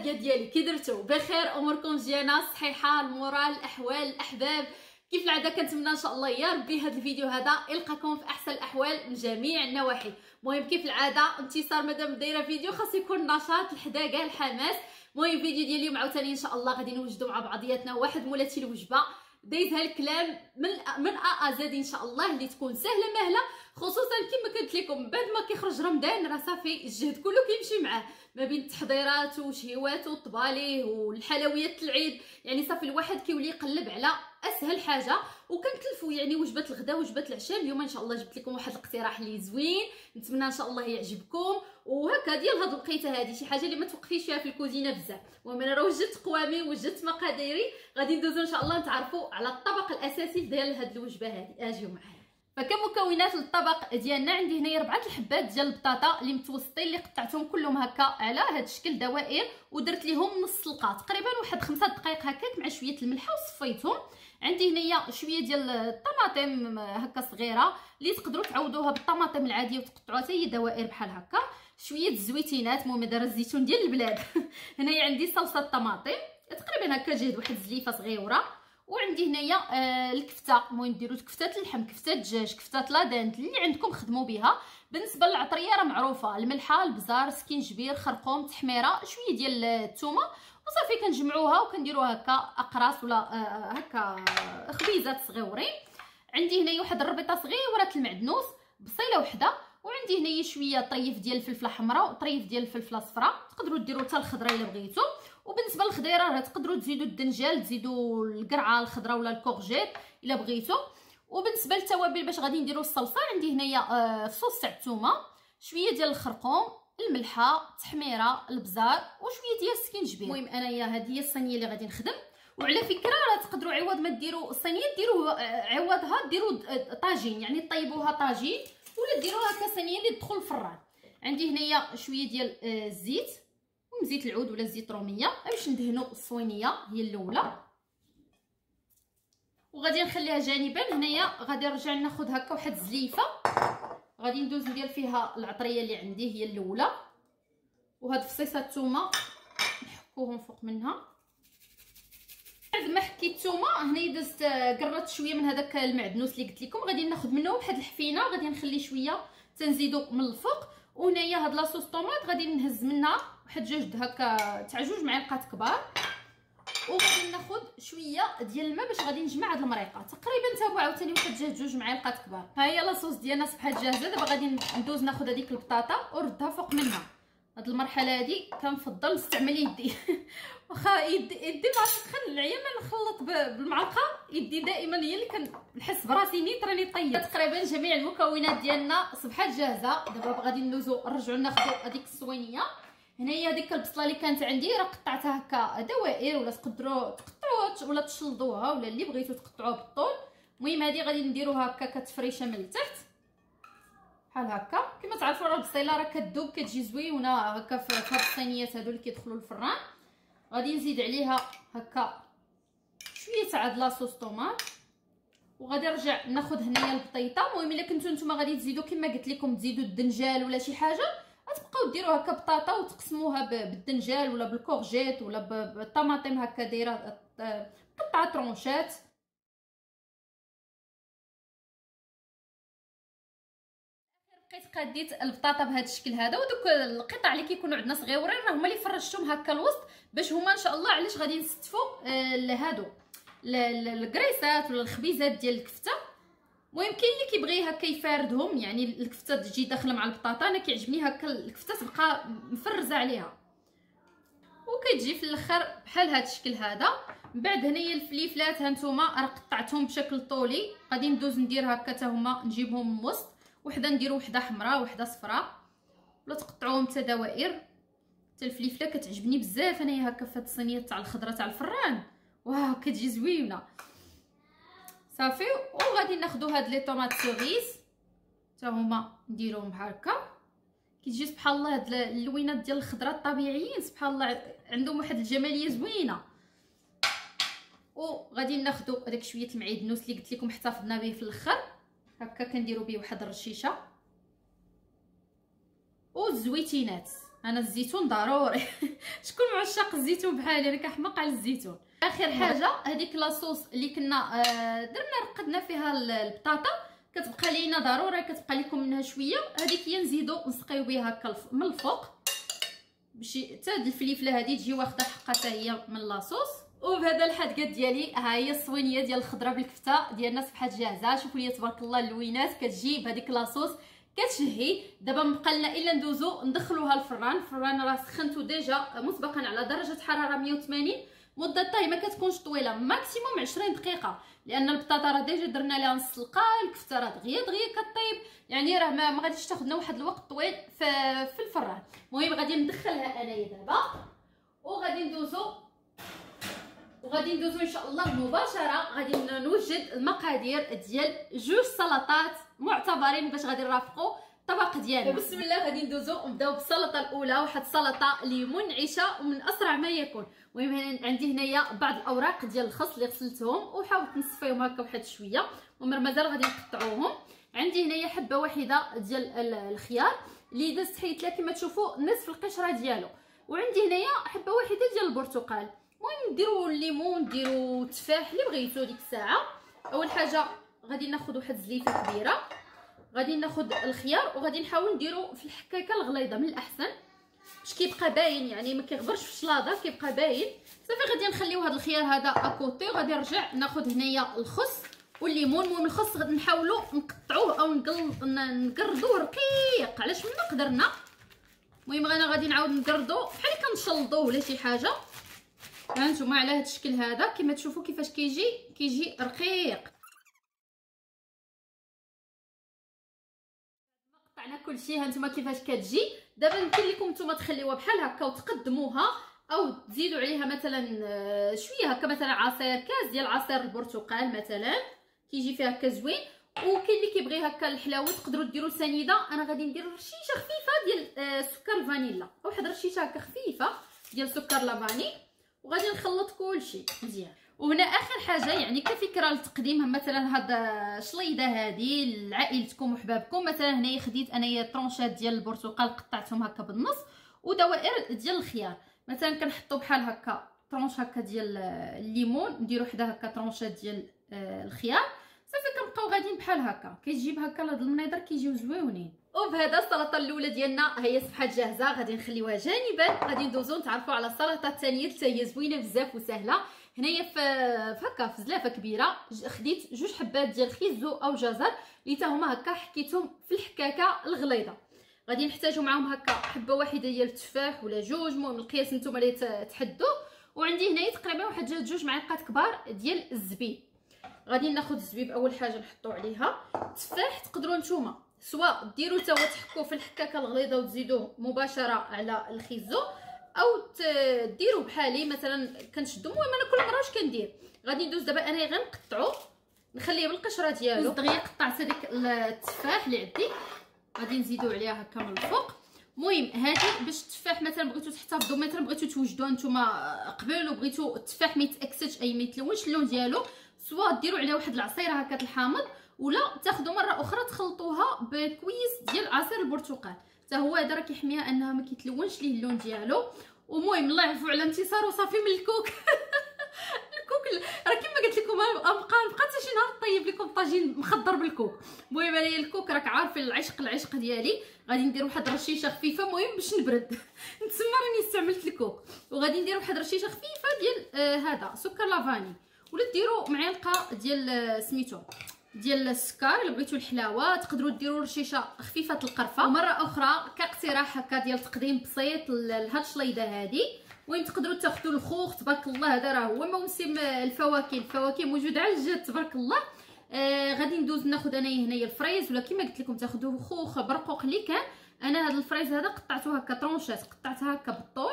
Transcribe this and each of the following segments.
الهاديه ديالي. كي درتو بخير أموركم مزيانه صحيحة المورال الأحوال الأحباب. كيف العادة؟ كنتمنى إن شاء الله يا ربي هذا الفيديو هذا يلقاكم في أحسن الأحوال من جميع النواحي. المهم كيف العادة؟ انتصار مادام دايرة فيديو خاص يكون نشاط الحدا كاع الحماس. المهم الفيديو ديال اليوم عاوتاني إن شاء الله غادي نوجدوا مع بعضياتنا واحد مولاتي الوجبه دايز هالكلام من من أ أ زد إن شاء الله اللي تكون سهلة مهلة خصوصا كما قلت لكم بعد ما كيخرج رمضان راه صافي الجهد كله كيمشي معاه. ما بين التحضيرات وشهيوات والطباليه والحلويات العيد يعني صافي الواحد كيولي يقلب على أسهل حاجة. وكنكلفوا يعني وجبة الغداء وجبة العشاء. اليوم إن شاء الله جبت لكم واحد الاقتراح اللي زوين. نتمنى إن شاء الله يعجبكم. وهكا ديال هاد الوقيته هذه شي حاجة اللي ما توقفيش فيها في الكوزينة بزاف. المهم أنا راه وجدت قوامي وجدت مقاديري. غادي ندوزو إن شاء الله نتعرفوا على الطبق الأساسي ديال هاد الوجبة هذه أجيو معايا. فكمكونات الطبق ديالنا عندي هنايا ربعة الحبات ديال البطاطا اللي متوسطين اللي قطعتهم كلهم هكا على هذا الشكل دوائر ودرت لهم نص سلقه تقريبا واحد خمسة دقائق هكاك مع شوية الملح وصفيتهم. عندي هنايا شوية ديال الطماطم هكا صغيرة اللي تقدروا تعوضوها بالطماطم العادية وتقطعوها حتى هي دوائر بحال هكا. شوية الزويتينات دار الزيتون ديال البلاد. هنايا عندي صلصة الطماطم تقريبا هكا جهد واحد الزليفه صغيرة. وعندي هنايا آه الكفتة. المهم ديروا كفتة اللحم كفتة الدجاج كفتة لادانت اللي عندكم خدموا بها بالنسبة للعطرية راه معروفة الملحة البزار سكينجبير خرقوم تحميرة شوية ديال الثومه وصافي كنجمعوها وكنديروها هكا أقراص ولا آه هكا خبيزات صغيورين. عندي هنايا واحد الربيطة صغيره المعدنوس بصيلة وحدة. وعندي هنايا شوية طريف ديال الفلفلة حمراء وطريف ديال الفلفلة صفراء تقدروا ديروا حتى الخضرة إلا بغيتو. وبالنسبة للخضيرة راه تقدروا تزيدوا الدنجال تزيدوا القرعة الخضراء ولا ال courgette إلا بغيتو. وبالنسبة للتوابل باش غادي نديروا الصلصة عندي هنايا آه فصوص تاع الثومه شوية ديال الخرقوم الملحة التحميره البزار وشوية ديال السكينجبير. المهم انايا هذه هي الصينية اللي غادي نخدم. وعلى فكرة راه تقدروا عوض ما ديروا الصينيه ديروا عوضها ديروا طاجين يعني طيبوها طاجين ولا ديروها هكا صينيه اللي تدخل الفران. عندي هنايا شوية ديال الزيت. زيت العود ولا زيت رومية؟ باش ندهنوا الصوينيه هي الأولى. وغادي نخليها جانبا هنايا غادي نرجع ناخذ هكا واحد الزليفه غادي ندوز ندير فيها العطرية اللي عندي هي الأولى. وهاد فصيصة الثومه نحكوهم فوق منها. بعد ما حكيت الثومه هنايا دزت قررت شوية من هذاك المعدنوس اللي قلت لكم. غادي ناخذ منه واحد الحفينة غادي نخلي شوية تنزيدو من الفوق. وهنايا هاد لاصوص طوماط غادي نهز منها. واحد جوج هكا تاع جوج معالق كبار وغادي ناخذ شوية ديال الماء باش غادي نجمع هاد المريقة. تقريبا تا هو عاوتاني واحد جوج جوج معالق كبار. ها هي لاصوص ديالنا صبحات جاهزه دابا غادي ندوز ناخذ هذيك البطاطا وردها فوق منها. هاد المرحلة هادي كنفضل نستعمل يدي. واخا يدي يدي ما تسخن العيا ما نخلط بالمعلقة. يدي دائما هي اللي كنحس براسي نيت راني طيب. تقريبا جميع المكونات ديالنا صبحات جاهزه دابا غادي ندوزو نرجعو ناخذو هذيك الصوينية. هنايا ديك البصلة اللي كانت عندي راه قطعتها هكا دوائر ولا تقدروا تقطعوها ولا تشلضوها ولا اللي بغيتو تقطعوها بالطول. المهم هذه غادي نديروها هكا كتفريشة من التحت بحال هكا. كما تعرفوا راه البصيلة راه كتذوب كتجي زوينه هكا في هاد الصينيات هادو اللي كيدخلوا الفران. غادي نزيد عليها هكا شوية تاع هاد لاصوص طوماط. وغادي نرجع ناخذ هنايا البطيطة. المهم إلا كنتو نتوما غادي تزيدوا كما قلت لكم تزيدوا الدنجال ولا شي حاجة. غتبقاو ديروا هكا بطاطا وتقسموها بالدنجال ولا بالكورجيت ولا بالطماطم هكا دايرة قطعه طرونشات بقيت قاديت البطاطا بهذا الشكل هذا ودوك القطع اللي كيكونوا عندنا صغيورين راه هما اللي فرشتهم هكا الوسط باش هما إن شاء الله علاش غادي نستفوا آه لهادو. الكريسات ولا الخبيزات ديال الكفتة. المهم كاين اللي كيبغي هكا يفاردهم يعني الكفتة تجي داخلة مع البطاطا أنا كيعجبني هكا الكفتة تبقى مفرزة عليها. وكتجي في الأخر بحال هذا الشكل هذا. من بعد هنايا الفليفلات هانتوما راه قطعتهم بشكل طولي. غادي ندوز ندير هكا حتى هما نجيبهم من وسط. وحدة نديرو وحدة حمراء وحدة صفراء. ولا تقطعوهم حتى دوائر. حتى الفليفلة كتعجبني بزاف انايا هكا في هاد الصينية تاع الخضرة تاع الفران. واو كتجي زوينة. صافي. وغادي ناخذ هاد les tomates cerises حتى هما نديروهم بحال هكا. كيجي سبحان الله هاد اللوينات ديال الخضرة الطبيعيين. سبحان الله عندهم واحد الجمالية زوينة. وغادي ناخذ هذاك شوية المعدنوس اللي قلت لكم احتفظنا به في الأخر. هكا كنديروا به واحد الرشيشة. والزويتينات. أنا الزيتون ضروري. شكون معشق الزيتون بحالي؟ أنا كنحماق على الزيتون. آخر حاجة هذيك لاصوص اللي كنا آه، درنا رقدنا فيها البطاطا. كتبقى لينا ضروري كتبقى لكم منها شوية. هذيك هي نزيدو نسقيو بها هكا من الفوق. باش حتى الفليفلة هذه تجي واخدة حقها هي من la sauce وبهذا الحدقة ديالي ها هي الصوينية ديال الخضرة بالكفتة ديالنا صبحات جاهزة. شوفوا لي تبارك الله اللوينات كتجي بهذيك la sauce كتشهي. دابا مبقى لنا إلا ندوزو ندخلوها الفران. الفران راه سخنتو déjà مسبقا على درجة حرارة 180 مدة الطهي ما كتكونش طويلة maximum 20 دقيقة. لأن البطاطا راه ديجا درنا لها السلقه الكفتة راه دغيا دغيا كطيب. يعني راه ما, ما غاديش تاخذنا واحد الوقت طويل في, في الفران. المهم غادي ندخلها أنايا دابا. وغادي ندوزو وغادي ندوزو إن شاء الله مباشرة. غادي نوجد المقادير ديال جوج سلطات معتبرين باش غادي نرافقوا الطبق ديالنا. بسم الله غادي ندوزو. نبداو بالسلطه الأولى. واحد السلطه اللي منعشه ومن أسرع ما يكون. المهم عندي هنايا بعض الأوراق ديال الخس اللي غسلتهم وحاولت نصفيهم هكا واحد شوية. ومر مازال غادي نقطعوهم. عندي هنايا حبة واحدة ديال الخيار اللي دازت حيت كما تشوفوا نصف القشرة ديالو. وعندي هنايا حبة واحدة ديال البرتقال. المهم ديروا الليمون ديروا التفاح اللي بغيتو ديك الساعة. أول حاجة غادي ناخذ واحد الزليفه كبيرة. غادي ناخذ الخيار وغادي نحاول نديرو في الحكاكه الغليظة من الأحسن. باش كيبقى باين يعني ما كيغبرش في الشلاضة كيبقى باين. صافي غادي نخليو هذا الخيار هذا اكوتي وغادي نرجع ناخذ هنايا الخس والليمون. المهم الخس غادي نحاولوا نقطعوه أو نقردوه رقيق. علاش ما قدرنا؟ المهم أنا غادي نعاود نقردو بحال كنشلضوه ولا شي حاجة. هانتوما على هذا الشكل هذا. كما تشوفوا كيفاش كيجي كيجي رقيق. قطعنا كلشي هانتوما كيفاش كتجي. دابا يمكن لكم نتوما تخليوها بحال هكا وتقدموها أو تزيدوا عليها مثلا آه، شوية هكا مثلا عصير كاس ديال عصير البرتقال مثلا. كيجي فيها هكا زوين. وكاين اللي كيبغي هكا الحلاوة تقدروا ديروا سنيدة. أنا غادي ندير رشيشة خفيفة ديال آه، سكر الفانيلا واحد رشيشة هكا خفيفة ديال سكر لافاني وغادي نخلط كلشي. مزيان. وهنا آخر حاجة يعني كفكرة لتقديم مثلا هاد الشليضه هذه لعائلتكم وحبابكم مثلا هنايا خديت انايا طرونشات ديال البرتقال قطعتهم هكا بالنص ودوائر ديال الخيار. مثلا كنحطوا بحال هكا طرونش هكا ديال الليمون نديرو حدا هكا طرونشات ديال آه، الخيار. صافي كنبقاو غاديين بحال هكا. كيجيب هكا هاد المنيضر كيجيو زويونين. وبهذا السلطة الأولى ديالنا. هي صفحات جاهزة غادي نخليوها جانبا. غادي ندوزو نتعرفوا على السلطة الثانية حتى هي زوينة بزاف وسهلة. هنايا في هكا في زلافة كبيرة خديت جوج حبات ديال خيزو أو جزر اللي تا هما هكا حكيتهم في الحكاكة الغليظة. غادي نحتاجو معاهم هكا حبة واحدة ديال التفاح ولا جوج المهم القياس نتوما اللي تحدوا وعندي هنايا تقريبا واحد جوج معالق كبار ديال الزبيب. غادي ناخذ الزبيب أول حاجة نحطو عليها. التفاح تقدروا نتوما سواء ديروا توا تحكوا في الحكاكة الغليظة وتزيدوه مباشرة على الخيزو. أو ديروا بحالي مثلا كنشدو المهم أنا كل مرة واش كندير؟ غادي ندوز دابا أنا غنقطعو نخليه بالقشرة ديالو. دغيا قطعت هذيك التفاح اللي عندي. غادي نزيدو عليها هكا من الفوق. المهم هذه باش التفاح مثلا بغيتو تحتفظوا مثلا بغيتو توجدوه نتوما قبل وبغيتو التفاح ما يتأكسدش أي ما يتلونش اللون ديالو سواء ديروا عليه واحد العصيرة هكا الحامض ولا تاخذوا مرة أخرى تخلطوها بكويس ديال عصير البرتقال. حتى هو هذا راه كيحميها انها ما كيتلونش ليه اللون ديالو. المهم الله يعفو على انتصار وصافي من الكوك. الكوك راه كما قلت لكم بقى بقى حتى شي نهار طيب لكم طاجين مخضر بالكوك. المهم أنا الكوك راك عارفين العشق العشق ديالي. غادي ندير واحد رشيشة خفيفة المهم باش نبرد. نتسمى راني استعملت الكوك. وغادي ندير واحد رشيشة خفيفة ديال آه هذا سكر la vanille. ولا ديروا معلقة ديال آه، سميتو. ديال السكر إلا بغيتو الحلاوة تقدروا ديروا رشيشة خفيفة القرفة. ومرة أخرى كاقتراح هكا ديال تقديم بسيط لهاد الشليضه هادي. وين تقدروا تاخذوا الخوخ تبارك الله هذا راه هو. موسم الفواكه الفواكه موجودة على الجد تبارك الله. آه غادي ندوز ناخذ أنايا هنايا الفريز ولا كما قلت لكم تاخذوا خوخ برقوق اللي كان. أنا هذا الفريز هذا قطعته هكا طرونشات قطعتها هكا بالطول.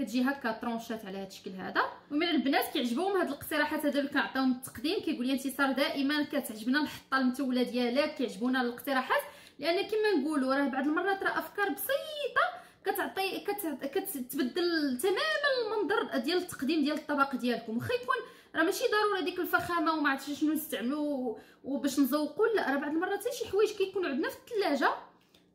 كتجي هكا طرونشات على هذا الشكل هذا. ومن البنات كيعجبوهم هاد الاقتراحات هذا اللي كنعطيهم التقديم. كيقول لي انتصار دائما كتعجبنا الحطة المتوله ديالك كيعجبونا الاقتراحات. لأن كما نقولوا راه بعض المرات راه أفكار بسيطة كتعطي كتبدل تماما المنظر ديال التقديم ديال الطبق ديالكم. واخا يكون راه ماشي ضروري ديك الفخامة وما عرفتش شنو نستعملوا وباش نزوقوا لا راه بعض المرات شي حوايج كيكونوا عندنا في الثلاجه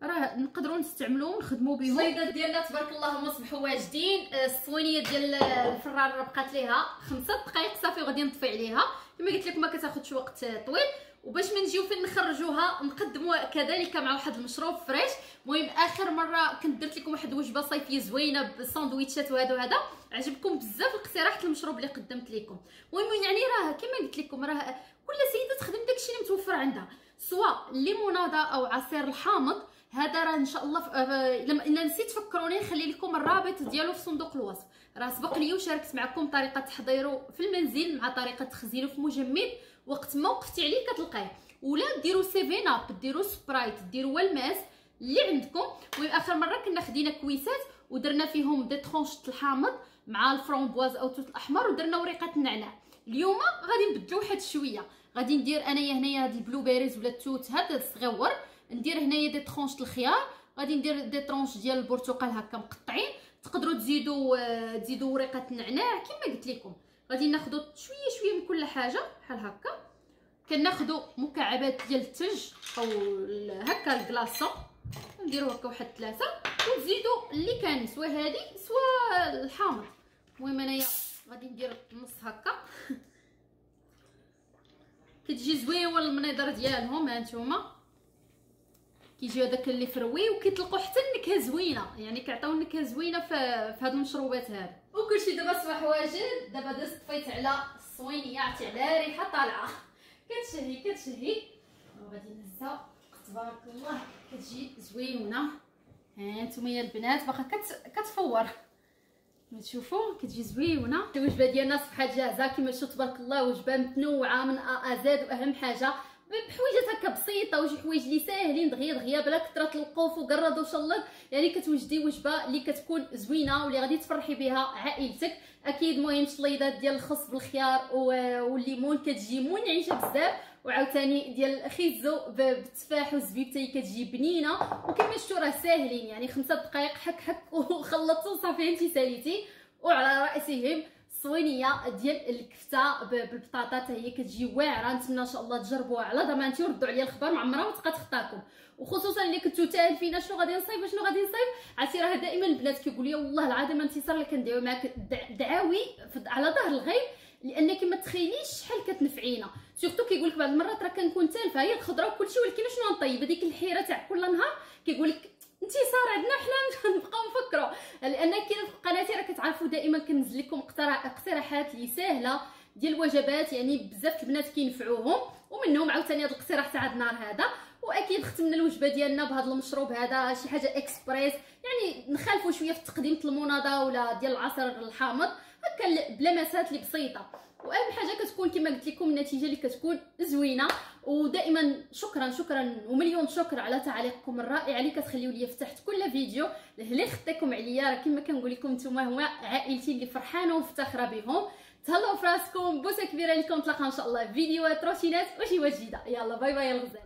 راه نقدروا نستعملوه ونخدموا بهم. الصيدات ديالنا تبارك الله هما صبحوا واجدين الصوانيه ديال الفران راه بقات ليها خمسة دقائق صافي وغادي نطفي عليها. كما قلت لكم ما كتاخذش وقت طويل. وباش ما نجيو فين نخرجوها نقدموا كذلك مع واحد المشروب فريش. المهم آخر مرة كنت درت لكم واحد الوجبة صيفية زوينة بالساندويتشات وهذا وهذا. عجبكم بزاف اقتراحات المشروب اللي قدمت لكم. المهم يعني راه كما قلت لكم راه كل سيدة تخدم داكشي اللي متوفر عندها. سواء ليموناده أو عصير الحامض. هذا راه إن شاء الله آه، لما الا نسيت فكروني نخلي لكم الرابط ديالو في صندوق الوصف. راه سبق لي وشاركت معكم طريقة تحضيره في المنزل مع طريقة تخزينه في مجمد وقت ما وقفتي عليه كتلقاه. ولا ديروا Seven Up ديروا Sprite ديروا والماس اللي عندكم. المهم اخر مرة كنا خدينا كويسات ودرنا فيهم des tranches الحامض مع الفرامبواز أو التوت الأحمر ودرنا وريقة النعناع اليوم غادي نبدلو واحد شوية. غادي ندير أنايا هنايا هاد ال blueberries ولا التوت هذا الصغيور ندير هنايا des tranches الخيار غادي ندير دي ترونش ديال البرتقال هكا مقطعين. تقدروا تزيدوا آه، تزيدوا وريقه النعناع كما قلت لكم. غادي ناخذوا شوية شوية من كل حاجة بحال هكا. كناخذوا مكعبات ديال الثلج أو هكا الكلاصون نديروا هكا واحد ثلاثة. وتزيدوا اللي كان سواء هذه سواء الحامض المهم أنايا غادي ندير نص هكا. كتجي زوينة المنيضر ديالهم ها نتوما. كيجيو هذاك اللي فروي وكيطلقوا حتى النكهة زوينة. يعني كيعطيو نكهه زوينة في هاد المشروبات هادو وكلشي دابا صباح واجد. دابا دزت طفيت على الصوينيه عرفتي على ريحة طالعة. كتشهي كتشهي. وغادي نهزها. تبارك الله. كتجي زوينه ها نتوما البنات باقا كت... كتفور. تشوفوا كتجي زوينه الوجبة ديالنا صبحات جاهزة. كما شفتوا تبارك الله وجبة متنوعة من أ ا زد. وأهم حاجة بحويجات هكا بسيطة وشي حوايج اللي ساهلين دغيا دغيا بلا كثرة القوف وقرد وشلط يعني كتوجدي وجبة اللي كتكون زوينة واللي غادي تفرحي بها عائلتك. أكيد مهم شليضات ديال الخس بالخيار والليمون كتجي منعشة بزاف. وعاوتاني ديال الخيزو بالتفاح والزبيب حتى كتجي بنينة. وكما شفتوا راه ساهلين يعني خمسة دقائق حك حك وخلطتو صافي انت ساليتي. وعلى رأسهم صوينيه ديال الكفتة بالبطاطا حتى هي كتجي واعرة. نتمنى إن شاء الله تجربوها على ضمانتي وردوا عليا الخبر. ما عمرها ما تخطاكم. وخصوصا اللي كنتو تالفين شنو غادي نصايب شنو غادي نصايب عرفتي راه دائما البنات كيقول لي والله العظيم انتصار اللي كندعيو معاك دعاوي على ظهر الغيب لأنك ما تخيليش شحال كتنفعينا. surtout كيقول لك بعض المرات راه كنكون تالفة هي الخضرة وكلشي ولكن شنو نطيب؟ هذيك الحيرة تاع كل نهار كيقول لك انتصار عندنا حنا نبقاو نفكروا. لأن كاين في قناتي راه كتعرفوا دائما كنزل لكم اقتراحات اللي سهلة ديال الوجبات يعني بزاف البنات كينفعوهم ومنهم عاوتاني هذا الاقتراح تاع النهار هذا. وأكيد ختمنا الوجبة ديالنا بهذا المشروب هذا شي حاجة إكسبريس. يعني نخالفوا شوية في تقديم المناضه ولا ديال العصير الحامض. هكا بلمسات اللي بسيطة. وأهم حاجة كتكون كما قلت لكم النتيجة اللي كتكون زوينة ودائما شكرا شكرا ومليون شكر على تعاليقكم الرائعه اللي كتخليو لي في تحت كل فيديو. اللي خدتكم عليا راه كما كنقول لكم نتوما هما عائلتي اللي فرحانة ومفتخرة بهم. تهلاو فراسكم بوسة كبيرة لكم نتلاقى إن شاء الله في فيديوهات روتينات وشي جديده يلا باي باي الغزال